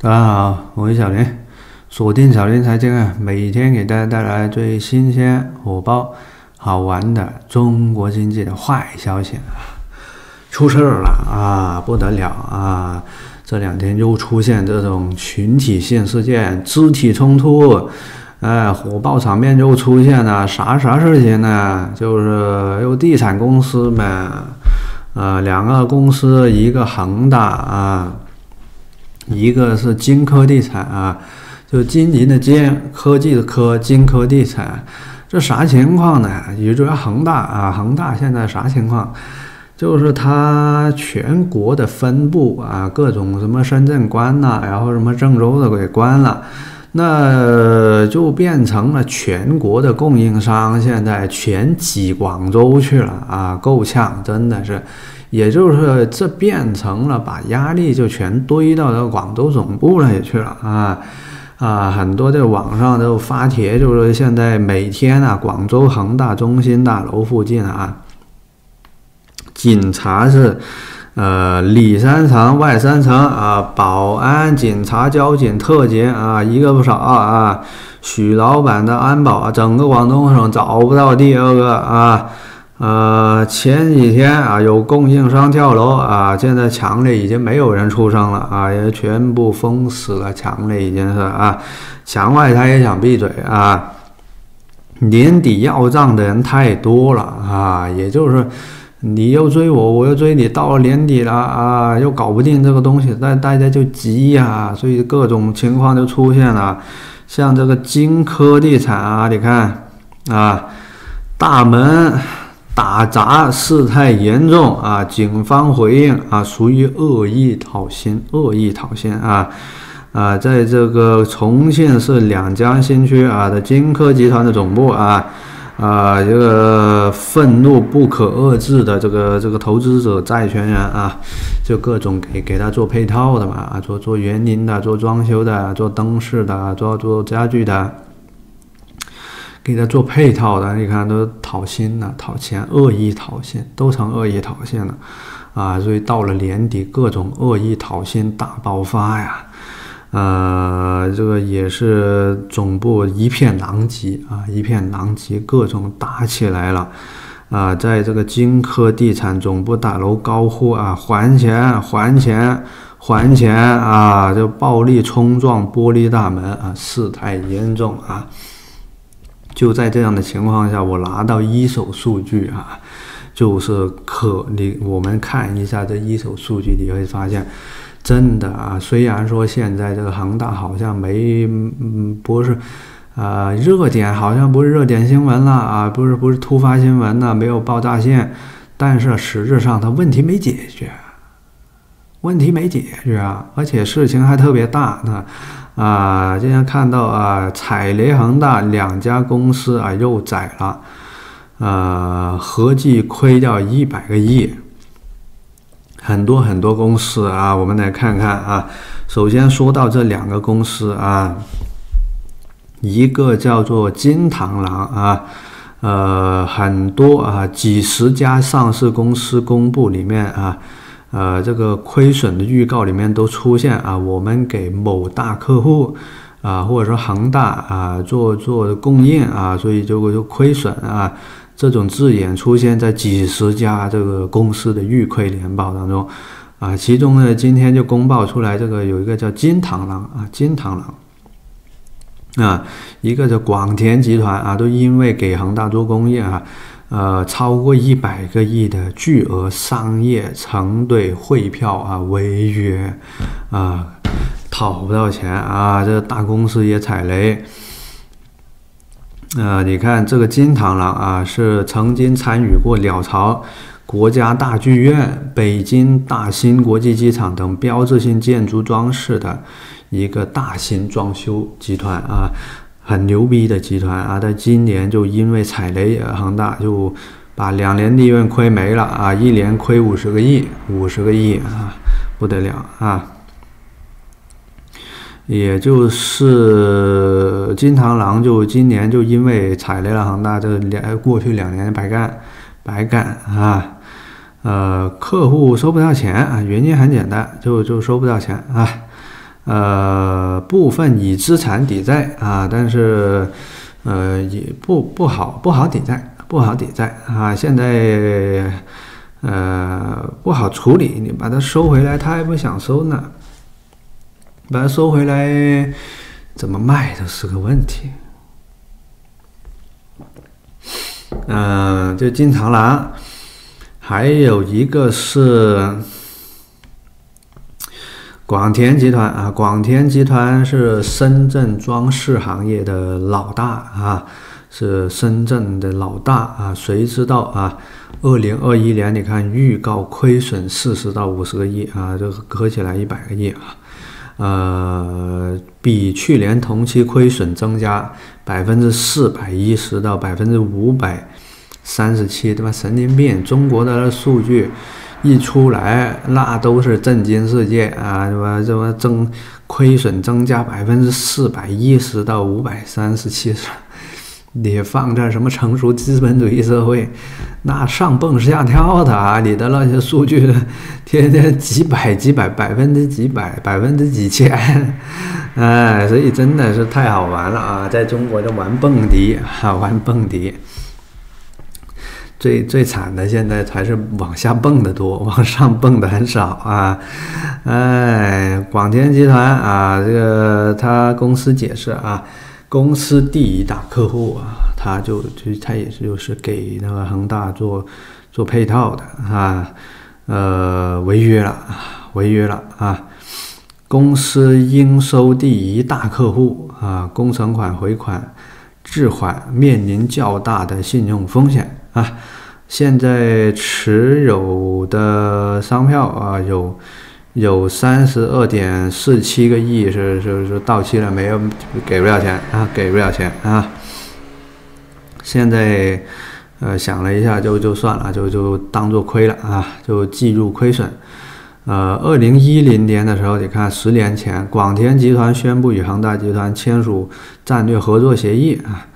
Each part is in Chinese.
大家好，我是小林，锁定小林财经啊，每天给大家带来最新鲜、火爆、好玩的中国经济的坏消息啊！出事儿了啊，不得了啊！这两天又出现这种群体性事件、肢体冲突，哎，火爆场面又出现了，啥啥事情呢？就是有地产公司嘛，呃，两个公司，一个恒大啊。一个是金科地产啊，就金银的金，科技的科，金科地产，这啥情况呢？也就是恒大啊，恒大现在啥情况？就是它全国的分部啊，各种什么深圳关了，然后什么郑州的给关了，那就变成了全国的供应商，现在全挤广州去了啊，够呛，真的是。也就是这变成了把压力就全堆到这广州总部那里去了啊啊！很多在网上都发帖，就是现在每天啊，广州恒大中心大楼附近啊，警察是呃里三层外三层啊，保安、警察、交警、特警啊，一个不少啊。许老板的安保啊，整个广东省找不到第二个啊。呃，前几天啊，有供应商跳楼啊，现在墙里已经没有人出声了啊，也全部封死了，墙里已经是啊，墙外他也想闭嘴啊。年底要账的人太多了啊，也就是你又追我，我又追你，到了年底了啊，又搞不定这个东西，那大家就急呀，所以各种情况就出现了，像这个金科地产啊，你看啊，大门。打砸事态严重啊！警方回应啊，属于恶意讨薪，恶意讨薪啊啊！在这个重庆市两江新区啊的金科集团的总部啊啊，这个愤怒不可遏制的这个这个投资者债权人啊，就各种给给他做配套的嘛啊，做做园林的，做装修的，做灯饰的，做做家具的。给他做配套的，你看都讨薪呢，讨钱，恶意讨薪，都成恶意讨薪了，啊，所以到了年底，各种恶意讨薪大爆发呀，呃，这个也是总部一片狼藉啊，一片狼藉，各种打起来了，啊，在这个金科地产总部大楼高呼啊，还钱，还钱，还钱啊，就暴力冲撞玻璃大门啊，事态严重啊。就在这样的情况下，我拿到一手数据啊，就是可你我们看一下这一手数据，你会发现，真的啊，虽然说现在这个恒大好像没嗯不是啊热点，好像不是热点新闻了啊，不是不是突发新闻了，没有爆炸性，但是实质上它问题没解决，问题没解决啊，而且事情还特别大呢。啊，今天看到啊，踩雷恒大两家公司啊又宰了，呃，合计亏掉一百个亿，很多很多公司啊，我们来看看啊。首先说到这两个公司啊，一个叫做金螳螂啊，呃，很多啊，几十家上市公司公布里面啊。呃，这个亏损的预告里面都出现啊，我们给某大客户啊，或者说恒大啊做做供应啊，所以就就亏损啊，这种字眼出现在几十家这个公司的预亏年报当中啊。其中呢，今天就公报出来，这个有一个叫金螳螂啊，金螳螂啊，一个是广田集团啊，都因为给恒大做供应啊。呃，超过一百个亿的巨额商业承兑汇票啊，违约啊，讨不到钱啊，这大公司也踩雷。呃，你看这个金螳螂啊，是曾经参与过鸟巢、国家大剧院、北京大兴国际机场等标志性建筑装饰的一个大型装修集团啊。很牛逼的集团啊！他今年就因为踩雷，恒大就把两年利润亏没了啊！一年亏五十个亿，五十个亿啊，不得了啊！也就是金螳螂就今年就因为踩雷了恒大，这两过去两年白干，白干啊！呃，客户收不到钱啊，原因很简单，就就收不到钱啊！呃，部分以资产抵债啊，但是呃也不不好不好抵债，不好抵债啊，现在呃不好处理，你把它收回来，他还不想收呢，把它收回来怎么卖都是个问题。嗯，就金长廊，还有一个是广田集团啊。广田集团是深圳装饰行业的老大啊，是深圳的老大啊。谁知道啊？二零二一年，你看预告亏损四十到五十个亿啊，这合起来一百个亿啊。呃，比去年同期亏损增加百分之四百一十到百分之五百三十七，对吧？神经病！中国的数据一出来，那都是震惊世界啊，什么什么增亏损增加百分之四百一十到五百三十七十。你放在什么成熟资本主义社会，那上蹦下跳的啊！你的那些数据，天天几百几百百分之几百百分之几千，哎，所以真的是太好玩了啊！在中国就玩蹦迪啊，玩蹦迪，最最惨的现在才是往下蹦的多，往上蹦的很少啊！哎，广田集团啊，这个他公司解释啊。公司第一大客户啊，他就就他也是就是给那个恒大做做配套的啊，呃，违约了，违约了啊！公司应收第一大客户啊，工程款回款滞缓，面临较大的信用风险啊！现在持有的商票啊有。有三十二点四七个亿是是是到期了没有？给不了钱啊，给不了钱啊！现在呃想了一下，就就算了，就就当做亏了啊，就计入亏损。呃，二零一零年的时候，你看十年前，广田集团宣布与恒大集团签署战略合作协议啊，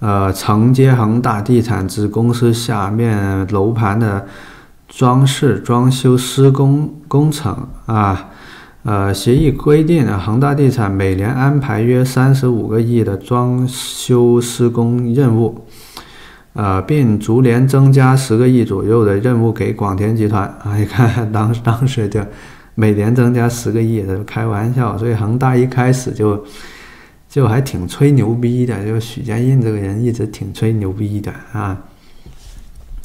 呃，承接恒大地产子公司下面楼盘的。装饰、装修、施工工程啊，呃，协议规定，恒大地产每年安排约三十五个亿的装修施工任务，呃，并逐年增加十个亿左右的任务给广田集团啊。你看，当当时就每年增加十个亿，开玩笑。所以恒大一开始就就还挺吹牛逼的，就许家印这个人一直挺吹牛逼的啊。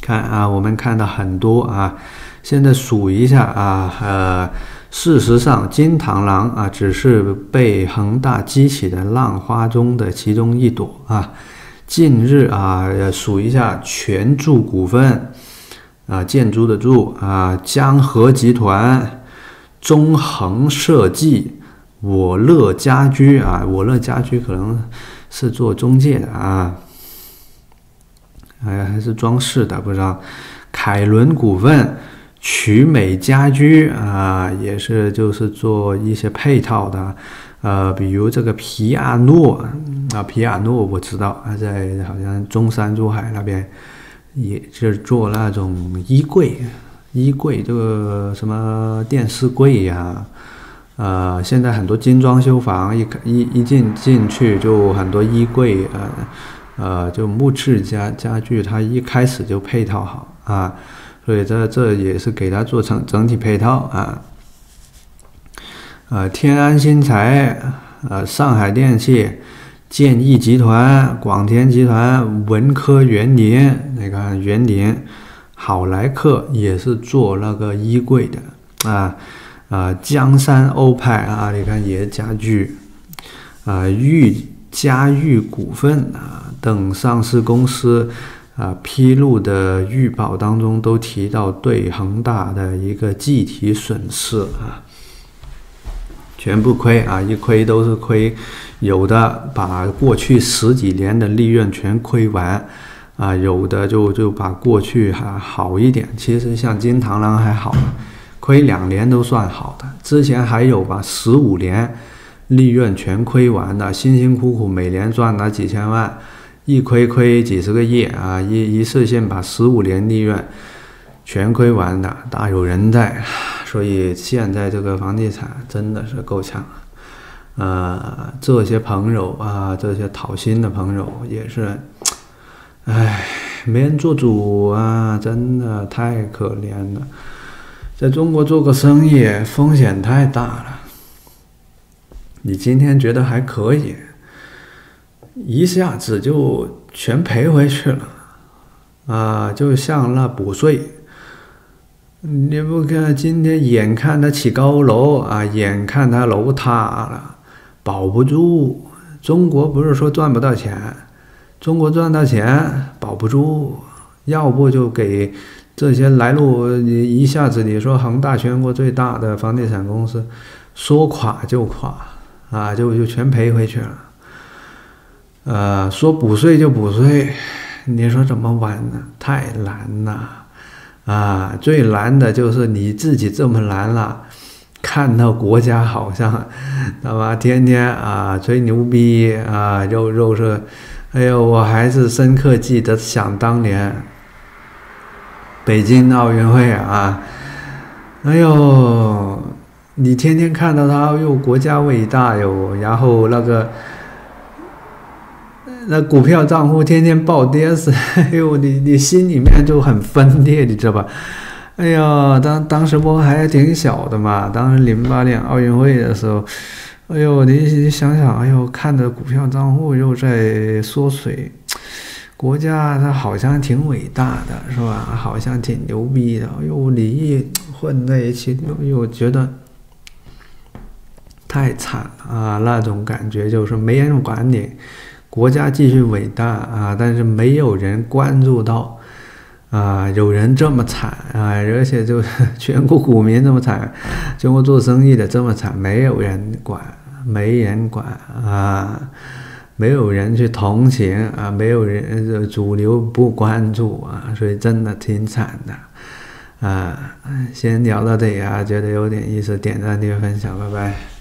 看啊，我们看到很多啊，现在数一下啊，呃，事实上，金螳螂啊，只是被恒大激起的浪花中的其中一朵啊。近日啊，数一下，全筑股份啊，建筑的筑啊，江河集团、中恒设计、我乐家居啊，我乐家居可能是做中介的啊。哎，还是装饰的，不知道。凯伦股份、曲美家居啊，也是就是做一些配套的，呃，比如这个皮亚诺啊，皮亚诺我知道他，在好像中山珠海那边，也是做那种衣柜，衣柜这个什么电视柜呀，呃，现在很多精装修房一一一进进去就很多衣柜呃。呃，就木质家家具，它一开始就配套好啊，所以这这也是给它做成整体配套啊。呃，天安新材、呃，上海电器、建益集团、广田集团、文科园林，你看园林、好莱客也是做那个衣柜的啊啊，江山欧派啊，你看也是家具啊，裕嘉裕股份啊。等上市公司啊披露的预报当中都提到对恒大的一个计提损失啊，全部亏啊，一亏都是亏，有的把过去十几年的利润全亏完啊，有的就就把过去还好一点，其实像金螳螂还好，亏两年都算好的，之前还有吧，十五年利润全亏完的，辛辛苦苦每年赚了几千万。一亏亏几十个亿啊！一一次性把十五年利润全亏完的，大有人在。所以现在这个房地产真的是够呛。呃，这些朋友啊，这些讨薪的朋友也是，唉，没人做主啊，真的太可怜了。在中国做个生意风险太大了，你今天觉得还可以，一下子就全赔回去了，啊，就像那补税，你不看今天眼看他起高楼啊，眼看他楼塌了，保不住。中国不是说赚不到钱，中国赚到钱保不住，要不就给。这些来路，你一下子你说恒大全国最大的房地产公司，说垮就垮，啊，就就全赔回去了。呃，说补税就补税，你说怎么玩呢？太难了，啊，最难的就是你自己这么难了，看到国家好像，他妈天天啊吹牛逼啊，肉肉是，哎呦，我还是深刻记得想当年。北京奥运会啊，哎呦，你天天看到他哟，国家伟大哟，然后那个那股票账户天天暴跌是，哎呦，你你心里面就很分裂，你知道吧？哎呀，当当时我还挺小的嘛，当时零八年奥运会的时候，哎呦，你你想想，哎呦，看着股票账户又在缩水。国家它好像挺伟大的，是吧？好像挺牛逼的。哎呦，你一混在一起，又又觉得太惨了啊！那种感觉就是没人管你，国家继续伟大啊，但是没有人关注到啊，有人这么惨啊，而且就是全国股民这么惨，中国做生意的这么惨，没有人管，没人管啊。没有人去同情啊，没有人主流不关注啊，所以真的挺惨的，啊，先聊到这里啊，觉得有点意思，点赞、订阅、分享，拜拜。